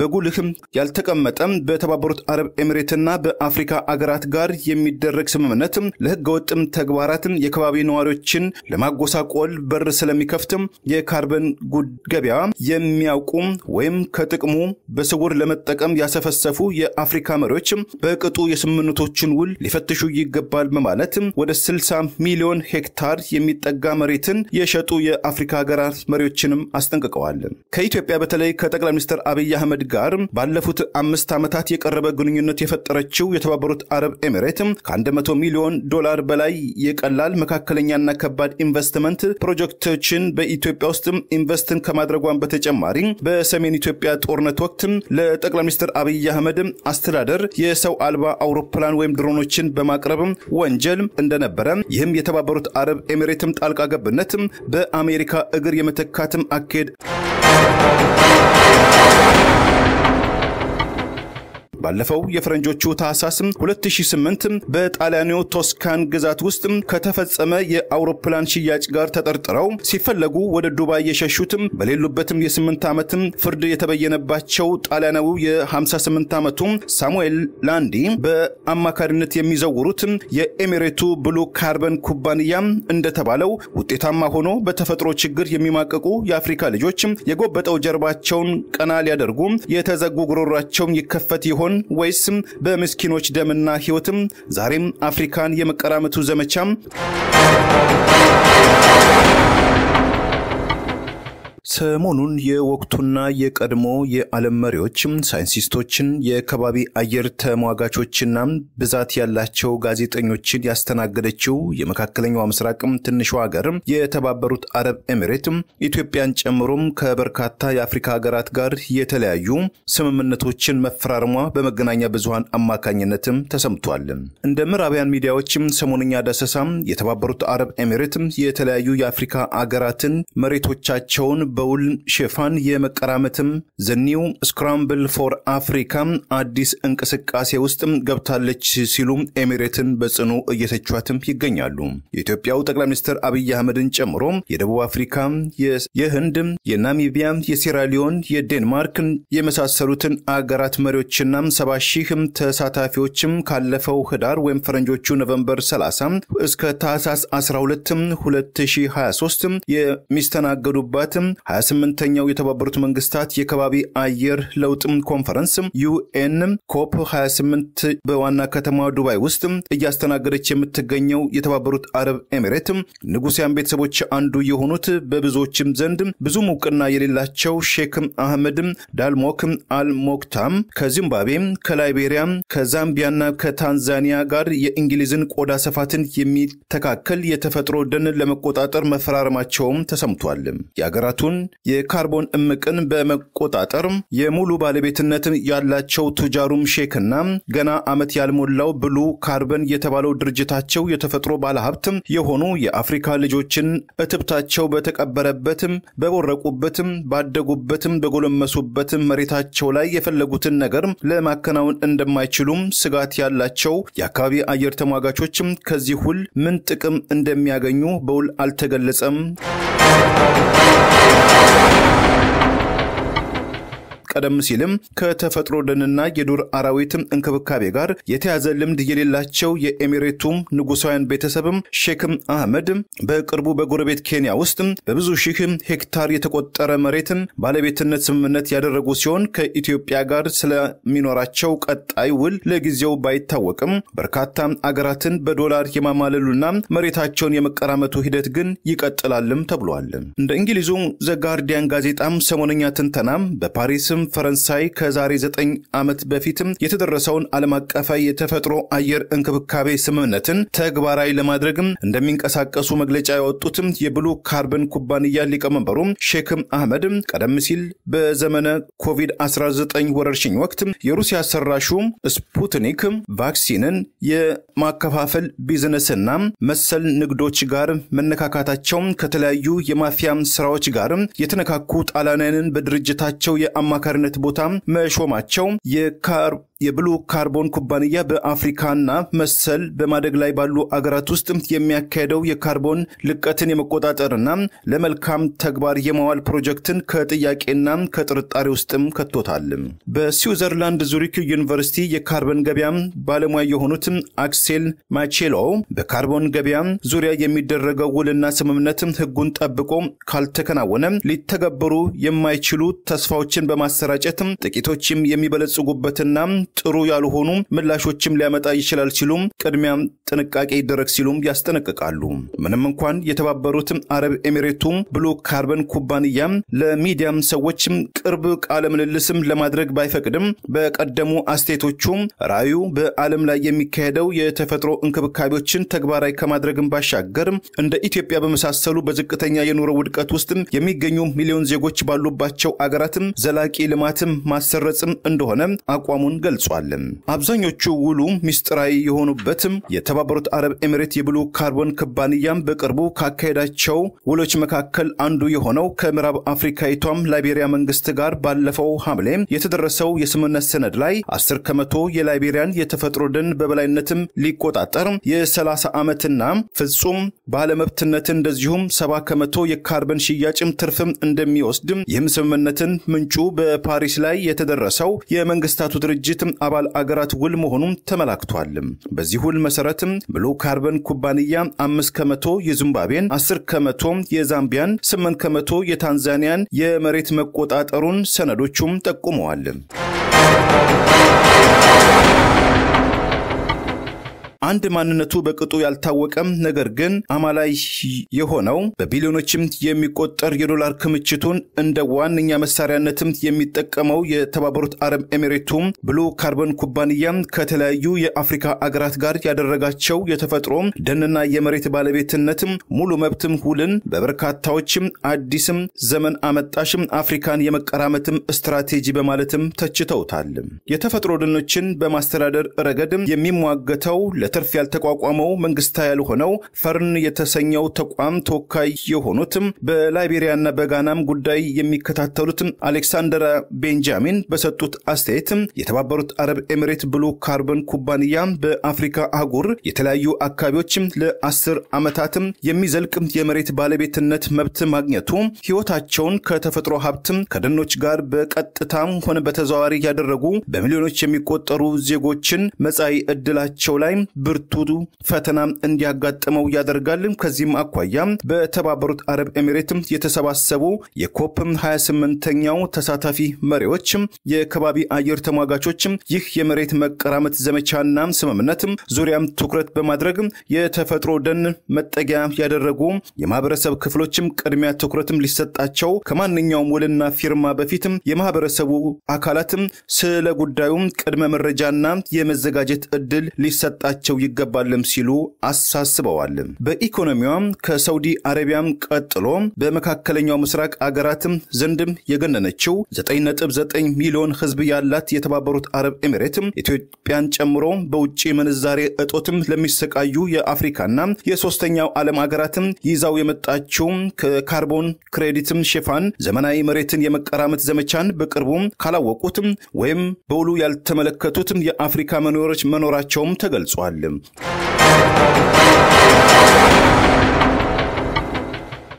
በጉልህም ያልተቀመጠም በተባበሩት አረብ ኤሚሬትና በአፍሪካ አገራት ጋር የሚደረግ ስምምነት ለህገወጥም ተግባራትም የከባቢ ነዋሪዎችን ለማጎሳቆል በር ስለሚከፍትም የካርበን ገበያ የሚያውቁ ወይም ከጥቅሙ በስውር ለመጠቀም ያሰፈሰፉ የአፍሪካ መሪዎች በቅጡ የስምምነቶችን ውል ሊፈትሹ ይገባል በማለት ወደ 60 ሚሊዮን ሄክታር የሚጠጋ መሬትን የሸጡ የአፍሪካ ሀገራት መሪዎችንም አስጠንቅቀዋል። ከኢትዮጵያ በተለይ ከጠቅላይ ሚኒስትር አብይ አህመድ ጋር ባለፉት አምስት ዓመታት የቀረበ ግንኙነት የፈጠረችው የተባበሩት አረብ ኤሚሬት ከ100 ሚሊዮን ዶላር በላይ የቀላል መካከለኛና ከባድ ኢንቨስትመንት ፕሮጀክቶችን በኢትዮጵያ ውስጥ invest ከማድረጓን በተጨማሪ በሰሜን ኢትዮጵያ ጦርነት ወቅት ለጠቅላይ ሚኒስትር አብይ አህመድ አስተዳደር የሰው አልባ አውሮፕላን ወይም ድሮኖችን በማቅረብ ወንጀል እንደነበረ ይህም የተባበሩት አረብ ኤሚሬትም ጣልቃ ገብነት በአሜሪካ እግር የመተካትም አካሄድ ባለፈው የፈረንጆቹ ታህሳስ 2008 በጣሊያኑ ቶስካን ግዛት ውስጥ ከተፈጸመ የአውሮፕላን ሽያጭ ጋር ተጠርጥረው ሲፈለጉ ወደ ዱባይ የሸሹትም በሌሉበትም የስምንት ዓመትም ፍርድ የተበየነባቸው ጣሊያናዊው የ58 ዓመቱ ሳሙኤል ላንዲ በአማካሪነት የሚዘውሩት የኤሚሬቱ ብሉ ካርበን ኩባንያ እንደተባለው ውጤታማ ሆኖ በተፈጥሮ ችግር የሚማቀቁ የአፍሪካ ልጆች የጎበጠው ጀርባቸውን ቀና ሊያደርጉ የተዘጉ ጉሮሯቸውን ይከፈት ይሆን ወይስ በምስኪኖች ደምና ሕይወትም ዛሬም አፍሪካን የመቀራመቱ ዘመቻም ሰሞኑን የወቅቱና የቀድሞ የዓለም መሪዎችም ሳይንቲስቶችን፣ የከባቢ አየር ተሟጋቾችና ብዛት ያላቸው ጋዜጠኞችን ያስተናገደችው የመካከለኛው ምስራቅም ትንሿ ሀገር የተባበሩት አረብ ኤሚሬት ኢትዮጵያን ጨምሮም ከበርካታ የአፍሪካ ሀገራት ጋር የተለያዩ ስምምነቶችን መፈራረሟ በመገናኛ ብዙሃን አማካኝነትም ተሰምቷል። እንደ ምዕራባውያን ሚዲያዎችም ሰሞንኛ ዳሰሳም የተባበሩት አረብ ኤሚሬት የተለያዩ የአፍሪካ አገራትን መሬቶቻቸውን በውል ሽፋን የመቀራመትም the new scramble for Africa አዲስ እንቅስቃሴ ውስጥ ገብታለች ሲሉ ኤሚሬትን በጽኑ እየተቿትም ይገኛሉ። የኢትዮጵያው ጠቅላይ ሚኒስትር አብይ አህመድን ጨምሮ የደቡብ አፍሪካ፣ የህንድ፣ የናሚቢያ፣ የሴራሊዮን፣ የዴንማርክ የመሳሰሉትን አገራት መሪዎችና ሰባ ሺህ ተሳታፊዎችም ካለፈው ህዳር ወይም ፈረንጆቹ ኖቨምበር 30 እስከ ታህሳስ 12 2023 የሚስተናገዱባት 28ኛው የተባበሩት መንግስታት የከባቢ አየር ለውጥም ኮንፈረንስ UN COP 28 በዋና ከተማ ዱባይ ውስጥ እያስተናገደች የምትገኘው የተባበሩት አረብ ኤሚሬት ንጉሲያን ቤተሰቦች አንዱ የሆኑት በብዙዎችም ዘንድ ብዙም እውቅና የሌላቸው ሼክ አህመድ ዳልሙክ አልማክቱም ከዚምባብዌ፣ ከላይቤሪያ፣ ከዛምቢያና ከታንዛኒያ ጋር የእንግሊዝን ቆዳ ስፋትን የሚተካከል የተፈጥሮ ደን ለመቆጣጠር መፈራረማቸውም ተሰምቷል። የሀገራቱን የካርቦን እምቅን በመቆጣጠር የሙሉ ባለቤትነት ያላቸው ቱጃሩም ሼክና ገና ዓመት ያልሞላው ብሉ ካርበን የተባለው ድርጅታቸው የተፈጥሮ ባለሀብት የሆኑ የአፍሪካ ልጆችን እትብታቸው በተቀበረበትም በቦረቁበትም ባደጉበትም በጎለመሱበትም መሬታቸው ላይ የፈለጉትን ነገር ለማከናወን እንደማይችሉም ስጋት ያላቸው የአካባቢ አየር ተሟጋቾችም ከዚህ ሁል ምን ጥቅም እንደሚያገኙ በውል አልተገለጸም። ቀደም ሲልም ከተፈጥሮ ደንና የዱር አራዊት እንክብካቤ ጋር የተያዘ ልምድ የሌላቸው የኤሚሬቱ ንጉሳውያን ቤተሰብም ሼክም አህመድ በቅርቡ በጎረቤት ኬንያ ውስጥ በብዙ ሺህ ሄክታር የተቆጠረ መሬትን ባለቤትነት ስምምነት ያደረጉ ሲሆን ከኢትዮጵያ ጋር ስለሚኖራቸው ቀጣይ ውል ለጊዜው ባይታወቅም በርካታ አገራትን በዶላር የማማለሉና መሬታቸውን የመቀራመቱ ሂደት ግን ይቀጥላልም ተብሏል። እንደ እንግሊዙ ዘጋርዲያን ጋዜጣም ሰሞነኛ ትንተናም በፓሪስም ፈረንሳይ ከዛሬ ዘጠኝ ዓመት በፊትም የተደረሰውን ዓለም አቀፋዊ የተፈጥሮ አየር እንክብካቤ ስምምነትን ተግባራዊ ለማድረግም እንደሚንቀሳቀሱ መግለጫ ያወጡትም የብሉ ካርበን ኩባንያ ሊቀመንበሩ ሼክም አህመድ ቀደም ሲል በዘመነ ኮቪድ-19 ወረርሽኝ ወቅት የሩሲያ ሰራሹ ስፑትኒክ ቫክሲንን የማከፋፈል ቢዝነስና መሰል ንግዶች ጋር መነካካታቸው ከተለያዩ የማፊያ ስራዎች ጋር የተነካኩ ጣሊያናውያንን በድርጅታቸው የአማካ ነት ቦታ መሾማቸው የብሉ ካርቦን ኩባንያ በአፍሪካና መሰል በማደግ ላይ ባሉ አገራት ውስጥ የሚያካሄደው የካርቦን ልቀትን የመቆጣጠርና ለመልካም ተግባር የማዋል ፕሮጀክትን ከጥያቄና ከጥርጣሬ ውስጥም ከቶታል። በስዊዘርላንድ ዙሪክ ዩኒቨርሲቲ የካርቦን ገበያ ባለሙያ የሆኑት አክሴል ማቼሎ በካርቦን ገበያ ዙሪያ የሚደረገው ውልና ስምምነት ሕጉን ጠብቆ ካልተከናወነ ሊተገበሩ የማይችሉ ተስፋዎችን በማሰራጨት ጥቂቶችም የሚበለጽጉበትና ጥሩ ያልሆኑ ምላሾችም ሊያመጣ ይችላል ሲሉም ቅድሚያ ጥንቃቄ ይደረግ ሲሉም ያስጠነቅቃሉ። ምንም እንኳን የተባበሩት አረብ ኤሚሬቱ ብሉ ካርበን ኩባንያ ለሚዲያም ሰዎችም ቅርብ ቃለ ምልልስም ለማድረግ ባይፈቅድም በቀደሙ አስተያየቶቹ ራዕዩ በዓለም ላይ የሚካሄደው የተፈጥሮ እንክብካቤዎችን ተግባራዊ ከማድረግም ባሻገር እንደ ኢትዮጵያ በመሳሰሉ በዝቅተኛ የኑሮ ውድቀት ውስጥ የሚገኙ ሚሊዮን ዜጎች ባሉባቸው አገራትም ዘላቂ ልማትም ማሰረጽም እንደሆነ አቋሙን ገልጿል። አብዛኞቹ ውሉ ሚስጥራዊ የሆኑበትም የተባበሩት አረብ ኤሚሬት የብሉ ካርቦን ኩባንያም በቅርቡ ካካሄዳቸው ውሎች መካከል አንዱ የሆነው ከምዕራብ አፍሪካዊቷም ላይቤሪያ መንግስት ጋር ባለፈው ሐምሌ የተደረሰው የስምምነት ሰነድ ላይ 10 ከመቶ የላይቤሪያን የተፈጥሮ ደን በበላይነትም ሊቆጣጠር የ30 ዓመትና ፍጹም ባለመብትነትን እንደዚሁም 70 ከመቶ የካርበን ሽያጭም ትርፍም እንደሚወስድም ይህም ስምምነትን ምንጩ በፓሪስ ላይ የተደረሰው የመንግስታቱ ድርጅት አባል አገራት ውል መሆኑም ተመላክቷል። በዚህ ውል መሰረትም ብሉ ካርበን ኩባንያ አምስት ከመቶ የዚምባብዌን፣ አስር ከመቶ የዛምቢያን፣ ስምንት ከመቶ የታንዛኒያን የመሬት መቆጣጠሩን ሰነዶቹም ጠቁመዋል። አንድ ማንነቱ በቅጡ ያልታወቀም ነገር ግን አማላይ የሆነው በቢሊዮኖችም የሚቆጠር የዶላር ክምችቱን እንደ ዋነኛ መሳሪያነትም የሚጠቀመው የተባበሩት አረብ ኤሚሬቱም ብሉ ካርበን ኩባንያ ከተለያዩ የአፍሪካ አገራት ጋር ያደረጋቸው የተፈጥሮ ደንና የመሬት ባለቤትነትም ሙሉ መብትም ውልን በበርካታዎችም አዲስም ዘመን አመጣሽም አፍሪካን የመቀራመትም ስትራቴጂ በማለትም ተችተውታል። የተፈጥሮ ደኖችን በማስተዳደር ረገድም የሚሟገተው ለትርፍ ያልተቋቋመው መንግስታ ያልሆነው ፈርን የተሰኘው ተቋም ተወካይ የሆኑትም በላይቤሪያና በጋናም ጉዳይ የሚከታተሉትም አሌክሳንደር ቤንጃሚን በሰጡት አስተያየትም የተባበሩት አረብ ኤሚሬት Blue Carbon ኩባንያ በአፍሪካ አህጉር የተለያዩ አካባቢዎችም ለአስር ዓመታትም የሚዘልቅ የመሬት ባለቤትነት መብት ማግኘቱ ህይወታቸውን ከተፈጥሮ ሀብትም ከደኖች ጋር በቀጥታም ሆነ በተዘዋዋሪ ያደረጉ በሚሊዮኖች የሚቆጠሩ ዜጎችን መጻኢ ዕድላቸው ላይ ብርቱ ፈተና እንዲያጋጥመው ያደርጋል። ከዚህም አኳያ በተባበሩት አረብ ኤሚሬትም የተሰባሰቡ የኮፕም 28ኛው ተሳታፊ መሪዎች የከባቢ አየር ተሟጋቾች ይህ የመሬት መቀራመት ዘመቻና ስምምነት ዙሪያም ትኩረት በማድረግ የተፈጥሮ ደን መጠጊያ ያደረጉ የማህበረሰብ ክፍሎችም ቅድሚያ ትኩረትም ሊሰጣቸው ከማንኛውም ውልና ፊርማ በፊትም የማህበረሰቡ አካላትም ስለ ጉዳዩም ቅድመ መረጃና የመዘጋጀት እድል ሊሰጣቸው ይገባልም ሲሉ አሳስበዋል። በኢኮኖሚዋም ከሳውዲ አረቢያም ቀጥሎ በመካከለኛው ምስራቅ አገራትም ዘንድም የገነነችው 9.9 ሚሊዮን ህዝብ ያላት የተባበሩት አረብ ኤሚሬትም ኢትዮጵያን ጨምሮ በውጭ ምንዛሬ እጦትም ለሚሰቃዩ የአፍሪካና የሶስተኛው ዓለም አገራትም ይዛው የመጣችው ከ carbon credit ም ሽፋን ዘመናዊ መሬትን የመቀራመት ዘመቻን በቅርቡ ካላወቁትም ወይም በውሉ ያልተመለከቱትም የአፍሪካ መኖሮች መኖራቸውም ተገልጿል። him.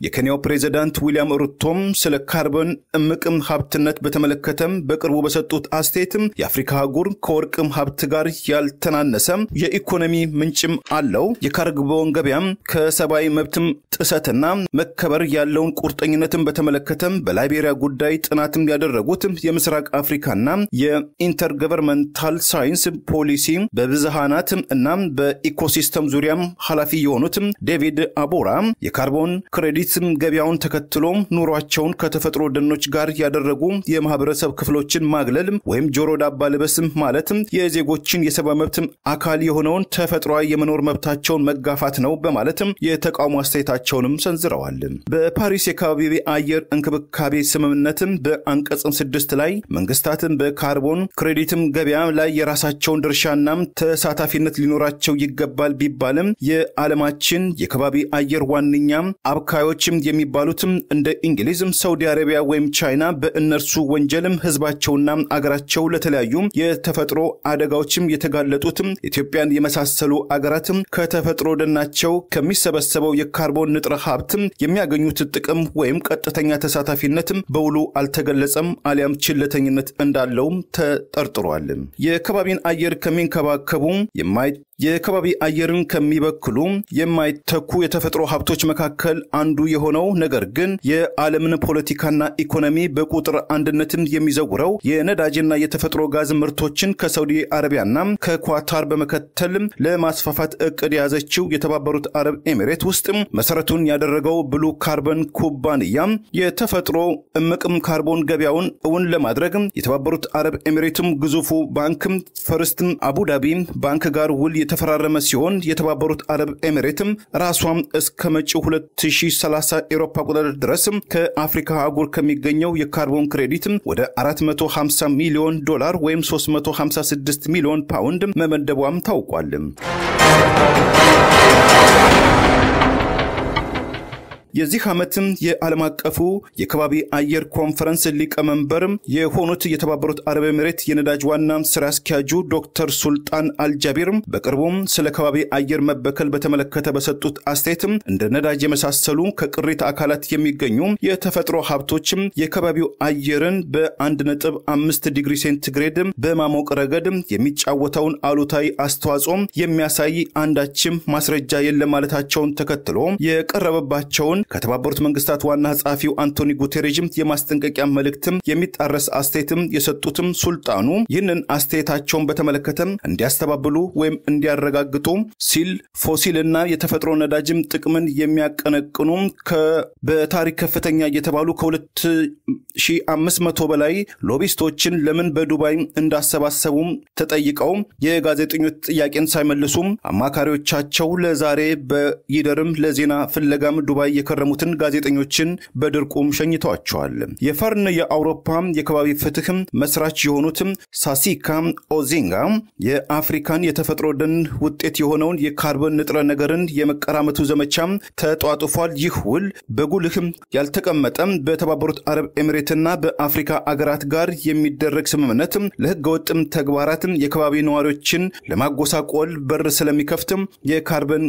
የኬንያው ፕሬዚዳንት ዊልያም ሩቶም ስለ ካርበን እምቅም ሀብትነት በተመለከተም በቅርቡ በሰጡት አስተያየትም የአፍሪካ አህጉር ከወርቅም ሀብት ጋር ያልተናነሰ የኢኮኖሚ ምንጭም አለው። የካርቦን ገበያም ከሰብአዊ መብትም ጥሰትና መከበር ያለውን ቁርጠኝነትን በተመለከተም በላይቤሪያ ጉዳይ ጥናትም ያደረጉት የምስራቅ አፍሪካና የ Intergovernmental Science Policy በብዝሃነት እና በ ecosystem ዙሪያም ኃላፊ የሆኑት ዴቪድ አቦራ የ carbon credit ገበያውን ተከትሎ ኑሯቸውን ከተፈጥሮ ደኖች ጋር ያደረጉ የማህበረሰብ ክፍሎችን ማግለል ወይም ጆሮ ዳባ ልበስም ማለትም የዜጎችን የሰብአዊ መብት አካል የሆነውን ተፈጥሯዊ የመኖር መብታቸውን መጋፋት ነው በማለትም የተቃውሞ አስተያየታቸውንም ሰንዝረዋል። በፓሪስ የከባቢ አየር እንክብካቤ ስምምነትም በአንቀጽም ስድስት ላይ መንግስታትን በ carbon credit ም ገበያ ላይ የራሳቸውን ድርሻና ተሳታፊነት ሊኖራቸው ይገባል ቢባልም የዓለማችን የከባቢ አየር ዋነኛ አብካዮች ሀያሎችም የሚባሉትም እንደ እንግሊዝ፣ ሳውዲ አረቢያ ወይም ቻይና በእነርሱ ወንጀልም ህዝባቸውና አገራቸው ለተለያዩ የተፈጥሮ አደጋዎችም የተጋለጡትም ኢትዮጵያን የመሳሰሉ አገራትም ከተፈጥሮ ደናቸው ከሚሰበሰበው የካርቦን ንጥረ ሀብትም የሚያገኙት ጥቅም ወይም ቀጥተኛ ተሳታፊነትም በውሉ አልተገለጸም አሊያም ችለተኝነት እንዳለውም ተጠርጥሯል። የከባቢን አየር ከሚንከባከቡ የማይ የከባቢ አየርን ከሚበክሉ የማይተኩ የተፈጥሮ ሀብቶች መካከል አንዱ የሆነው። ነገር ግን የዓለምን ፖለቲካና ኢኮኖሚ በቁጥር አንድነትም የሚዘውረው የነዳጅና የተፈጥሮ ጋዝ ምርቶችን ከሳውዲ አረቢያና ከኳታር በመከተል ለማስፋፋት እቅድ የያዘችው የተባበሩት አረብ ኤሚሬት ውስጥ መሰረቱን ያደረገው Blue Carbon ኩባንያ የተፈጥሮ እምቅም ካርቦን ገበያውን እውን ለማድረግ የተባበሩት አረብ ኤሚሬትም ግዙፉ ባንክ First Abu Dhabi Bank ጋር ውል የተፈራረመ ሲሆን የተባበሩት አረብ ኤሚሬትም ራሷም እስከ መጪው 2030 አውሮፓ አቆጣጠር ድረስ ከአፍሪካ አህጉር ከሚገኘው የ carbon credit ወደ 450 ሚሊዮን ዶላር ወይም 356 ሚሊዮን ፓውንድ መመደቧም ታውቋል። የዚህ ዓመትም የዓለም አቀፉ የከባቢ አየር ኮንፈረንስ ሊቀመንበር የሆኑት የተባበሩት አረብ ኤሚሬት የነዳጅ ዋና ስራ አስኪያጁ ዶክተር ሱልጣን አልጃቢር በቅርቡም ስለ ከባቢ አየር መበከል በተመለከተ በሰጡት አስተያየትም እንደ ነዳጅ የመሳሰሉ ከቅሪተ አካላት የሚገኙ የተፈጥሮ ሀብቶችም የከባቢው አየርን በአንድ ነጥብ አምስት ዲግሪ ሴንቲግሬድ በማሞቅ ረገድ የሚጫወተውን አሉታዊ አስተዋጽኦ የሚያሳይ አንዳችም ማስረጃ የለም ማለታቸውን ተከትሎ የቀረበባቸውን ከተባበሩት መንግስታት ዋና ጸሐፊው አንቶኒ ጉቴሬዥም የማስጠንቀቂያ መልእክትም የሚጣረስ አስተያየትም የሰጡትም ሱልጣኑ ይህንን አስተያየታቸውን በተመለከተ እንዲያስተባብሉ ወይም እንዲያረጋግጡ ሲል ፎሲልና የተፈጥሮ ነዳጅም ጥቅምን የሚያቀነቅኑ በታሪክ ከፍተኛ እየተባሉ ከ2500 በላይ ሎቢስቶችን ለምን በዱባይ እንዳሰባሰቡ ተጠይቀው የጋዜጠኞች ጥያቄን ሳይመልሱም አማካሪዎቻቸው ለዛሬ በይደርም ለዜና ፍለጋም ዱባይ የከረሙትን ጋዜጠኞችን በድርቁም ሸኝተዋቸዋል። የ Fern የአውሮፓ የከባቢ ፍትህም መስራች የሆኑትም ሳስኪያ ኦዚንጋ የአፍሪካን የተፈጥሮ ደን ውጤት የሆነውን የካርበን ንጥረ ነገርን የመቀራመቱ ዘመቻም ተጧጡፏል። ይህ ውል በጉልህም ያልተቀመጠም በተባበሩት አረብ ኤሚሬትና በአፍሪካ አገራት ጋር የሚደረግ ስምምነት ለህገወጥም ተግባራትም የከባቢ ነዋሪዎችን ለማጎሳቆል በር ስለሚከፍትም የካርበን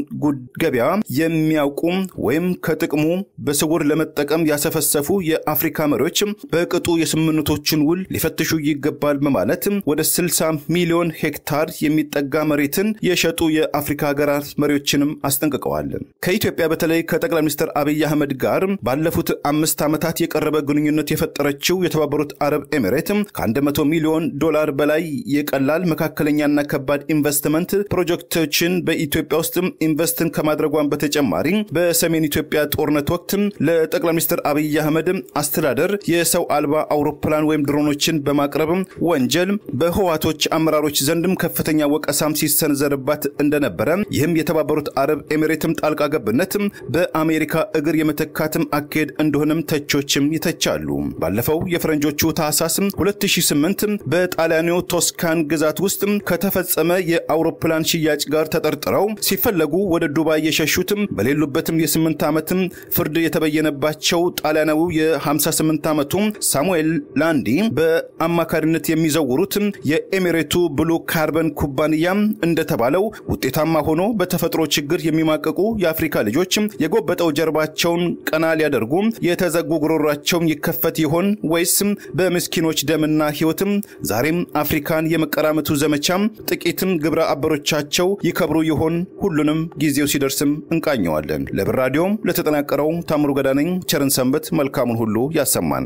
ገበያ የሚያውቁ ወይም ከጥቅሙ በስውር ለመጠቀም ያሰፈሰፉ የአፍሪካ መሪዎች በቅጡ የስምምነቶችን ውል ሊፈትሹ ይገባል በማለት ወደ 60 ሚሊዮን ሄክታር የሚጠጋ መሬትን የሸጡ የአፍሪካ ሀገራት መሪዎችንም አስጠንቅቀዋል። ከኢትዮጵያ በተለይ ከጠቅላይ ሚኒስትር አብይ አህመድ ጋር ባለፉት አምስት ዓመታት የቀረበ ግንኙነት የፈጠረችው የተባበሩት አረብ ኤሚሬት ከ100 ሚሊዮን ዶላር በላይ የቀላል መካከለኛና ከባድ ኢንቨስትመንት ፕሮጀክቶችን በኢትዮጵያ ውስጥ ኢንቨስትን ከማድረጓን በተጨማሪ በሰሜን ኢትዮጵያ ጦርነት ወቅት ለጠቅላይ ሚኒስትር አብይ አህመድ አስተዳደር የሰው አልባ አውሮፕላን ወይም ድሮኖችን በማቅረብ ወንጀል በህዋቶች አመራሮች ዘንድም ከፍተኛ ወቀሳም ሲሰነዘርባት እንደነበረ ይህም የተባበሩት አረብ ኤሚሬትም ጣልቃ ገብነት በአሜሪካ እግር የመተካትም አካሄድ እንደሆነም ተቾችም ይተቻሉ። ባለፈው የፈረንጆቹ ታህሳስ 2008 በጣሊያኑ ቶስካን ግዛት ውስጥ ከተፈጸመ የአውሮፕላን ሽያጭ ጋር ተጠርጥረው ሲፈለጉ ወደ ዱባይ የሸሹትም በሌሉበትም የስምንት ዓመትም ፍርድ የተበየነባቸው ጣሊያናዊው የ58 ዓመቱ ሳሙኤል ላንዲ በአማካሪነት የሚዘውሩት የኤሚሬቱ ብሉ ካርበን ኩባንያ እንደተባለው ውጤታማ ሆኖ በተፈጥሮ ችግር የሚማቀቁ የአፍሪካ ልጆች የጎበጠው ጀርባቸውን ቀና ሊያደርጉ የተዘጉ ጉሮሯቸውን ይከፈት ይሆን ወይስ በምስኪኖች ደምና ሕይወትም ዛሬም አፍሪካን የመቀራመቱ ዘመቻም ጥቂትም ግብረ አበሮቻቸው ይከብሩ ይሆን? ሁሉንም ጊዜው ሲደርስም እንቃኘዋለን። ለብር ራዲዮም ለተጠናቀረው ታምሩ ገዳነኝ ቸርን ሰንበት መልካሙን ሁሉ ያሰማን።